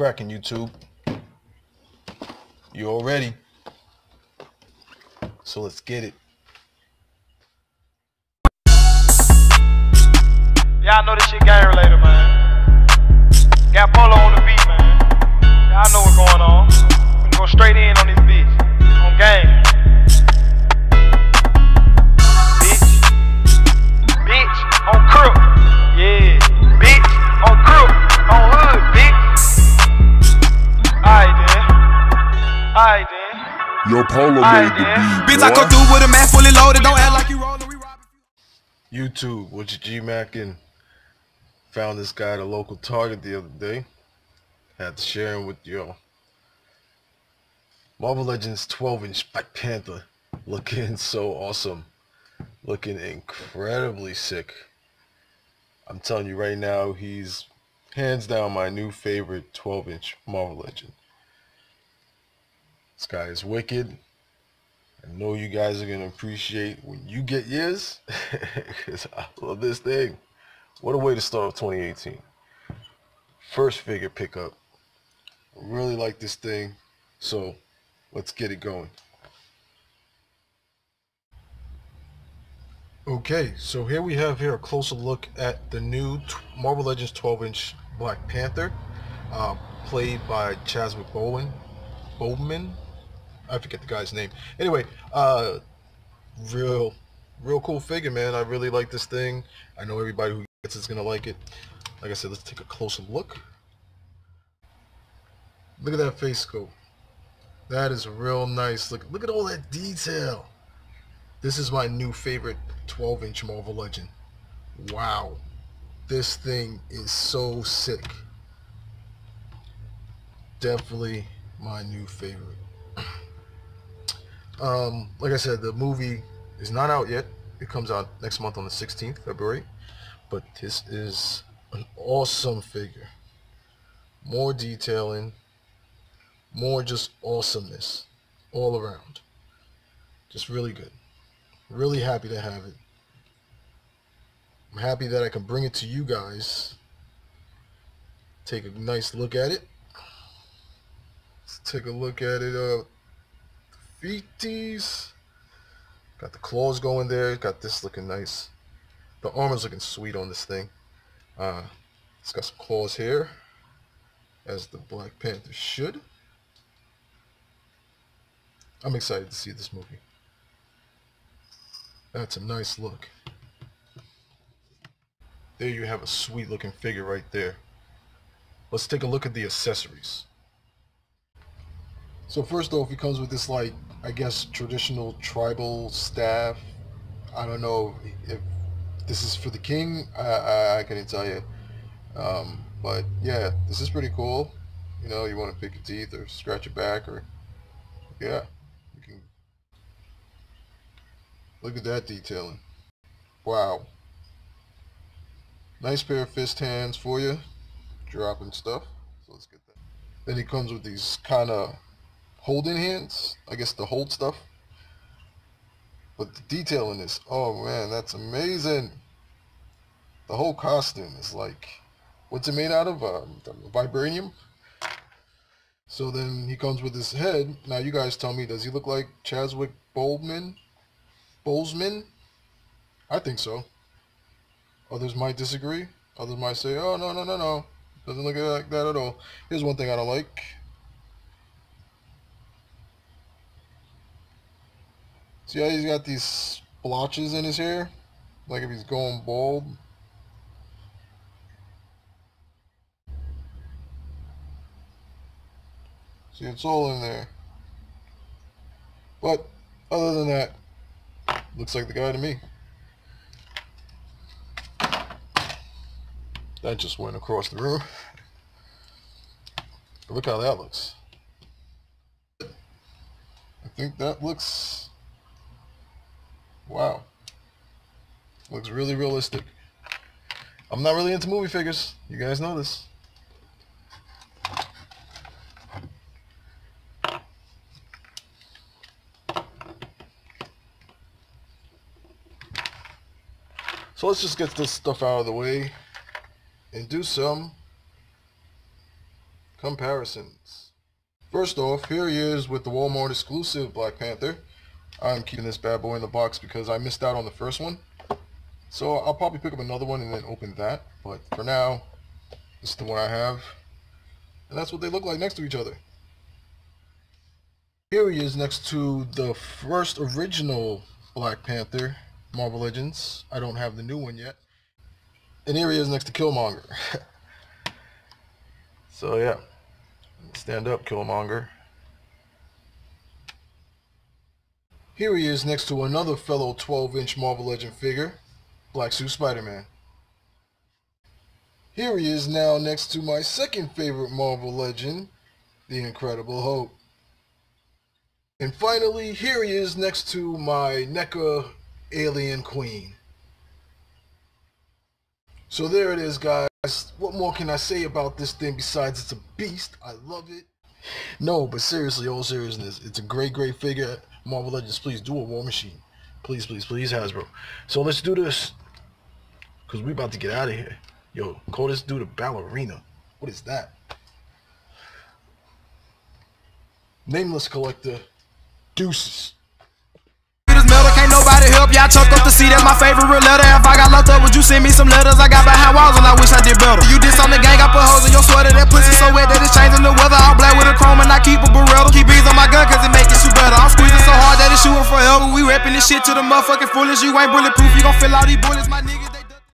cracking, YouTube? You all ready? So let's get it. Y'all know this shit gang related, man. Got Polo on the beat, man. Y'all know what's going on. We go straight in then. Yo, Polo made the beat. Bitch, I boy. come through with a man fully loaded. Don't act like you rolling. We robbing. YouTube, with your G-Mac and found this guy at a local Target the other day. Had to share him with y'all. Marvel Legends 12-inch Black Panther. Looking so awesome. Looking incredibly sick. I'm telling you right now, he's hands down my new favorite 12-inch Marvel Legend. This guy is wicked. I know you guys are gonna appreciate when you get yours, because I love this thing. What a way to start off 2018. First figure pickup. I Really like this thing, so let's get it going. Okay, so here we have here a closer look at the new Marvel Legends 12-inch Black Panther, uh, played by Chadwick Bowen, Bowman. I forget the guy's name. Anyway, uh, real, real cool figure, man. I really like this thing. I know everybody who gets it's gonna like it. Like I said, let's take a closer look. Look at that face scope. That is real nice. Look, look at all that detail. This is my new favorite 12-inch Marvel Legend. Wow, this thing is so sick. Definitely my new favorite. Um, like I said, the movie is not out yet. It comes out next month on the 16th, February. But this is an awesome figure. More detailing, more just awesomeness all around. Just really good. Really happy to have it. I'm happy that I can bring it to you guys. Take a nice look at it. Let's take a look at it. Uh, feeties. Got the claws going there. Got this looking nice. The armor's looking sweet on this thing. Uh, it's got some claws here, as the Black Panther should. I'm excited to see this movie. That's a nice look. There you have a sweet looking figure right there. Let's take a look at the accessories. So first off, he comes with this like, I guess, traditional tribal staff. I don't know if this is for the king. I, I, I couldn't tell you. Um, but yeah, this is pretty cool. You know, you want to pick your teeth or scratch your back or, yeah, you can. Look at that detailing. Wow. Nice pair of fist hands for you, dropping stuff. So let's get that. Then he comes with these kind of holding hands. I guess to hold stuff. But the detail in this, oh man, that's amazing. The whole costume is like, what's it made out of? Um, vibranium. So then he comes with his head. Now you guys tell me, does he look like Chadwick Boldman? Boseman? I think so. Others might disagree. Others might say, oh, no, no, no, no. Doesn't look like that at all. Here's one thing I don't like. See how he's got these splotches in his hair? Like if he's going bald. See, it's all in there. But, other than that, looks like the guy to me. That just went across the room. Look how that looks. I think that looks... Wow. Looks really realistic. I'm not really into movie figures. You guys know this. So let's just get this stuff out of the way and do some Comparisons. First off, here he is with the Walmart exclusive Black Panther. I'm keeping this bad boy in the box because I missed out on the first one. So I'll probably pick up another one and then open that. But for now, this is the one I have. And that's what they look like next to each other. Here he is next to the first original Black Panther, Marvel Legends. I don't have the new one yet. And here he is next to Killmonger. so yeah, stand up Killmonger. Here he is next to another fellow 12-inch Marvel Legend figure, Black Suit Spider-Man. Here he is now next to my second favorite Marvel Legend, The Incredible Hulk. And finally, here he is next to my NECA Alien Queen. So there it is, guys. What more can I say about this thing besides it's a beast? I love it. No, but seriously, all seriousness, it's a great, great figure. Marvel Legends, please do a War Machine. Please, please, please, Hasbro. So let's do this. Because we about to get out of here. Yo, call this dude a ballerina. What is that? Nameless Collector. Deuces. Nobody help y'all up my favorite letter. If I got locked up, would you send me some letters? I got behind walls and I wish I did better. You did shit to the motherfucking fullest. You ain't bulletproof, you gon' fill all these bullets, my niggas.